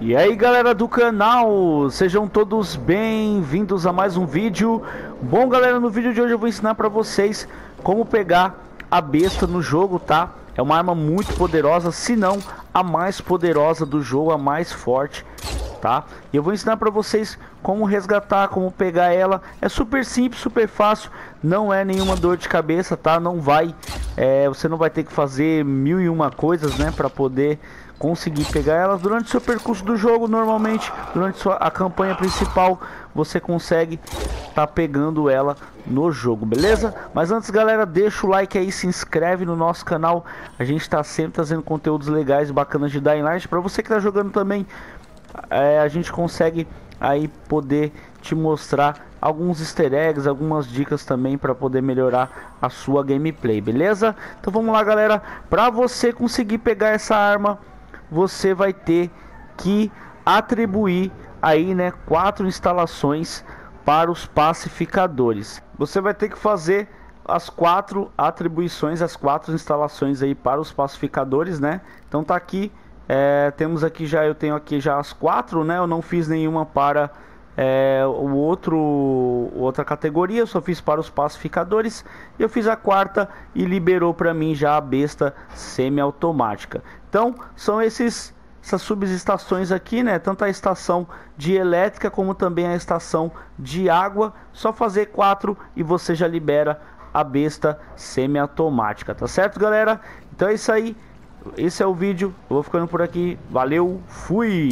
E aí galera do canal, sejam todos bem-vindos a mais um vídeo Bom galera, no vídeo de hoje eu vou ensinar pra vocês como pegar a besta no jogo, tá? É uma arma muito poderosa, se não a mais poderosa do jogo, a mais forte, tá? E eu vou ensinar pra vocês como resgatar, como pegar ela É super simples, super fácil, não é nenhuma dor de cabeça, tá? Não vai, é, você não vai ter que fazer mil e uma coisas, né? Pra poder conseguir pegar elas. Durante o seu percurso do jogo normalmente durante sua, a campanha principal você consegue tá pegando ela no jogo beleza? Mas antes galera deixa o like aí se inscreve no nosso canal. A gente está sempre trazendo conteúdos legais e bacanas de Dying Light para você que está jogando também é, a gente consegue aí poder te mostrar alguns easter eggs, algumas dicas também para poder melhorar a sua gameplay, beleza? Então vamos lá, galera, para você conseguir pegar essa arma você vai ter que atribuir aí, né, quatro instalações para os pacificadores. Você vai ter que fazer as quatro atribuições, as quatro instalações aí para os pacificadores, né? Então tá aqui, é, temos aqui já, eu tenho aqui já as quatro, né? Eu não fiz nenhuma para é, o outro outra categoria, eu só fiz para os pacificadores. E eu fiz a quarta e liberou para mim já a besta semiautomática. Então, são esses essas subestações aqui, né? Tanto a estação de elétrica como também a estação de água. Só fazer quatro e você já libera a besta semiautomática, tá certo, galera? Então é isso aí. Esse é o vídeo. Eu vou ficando por aqui. Valeu, fui!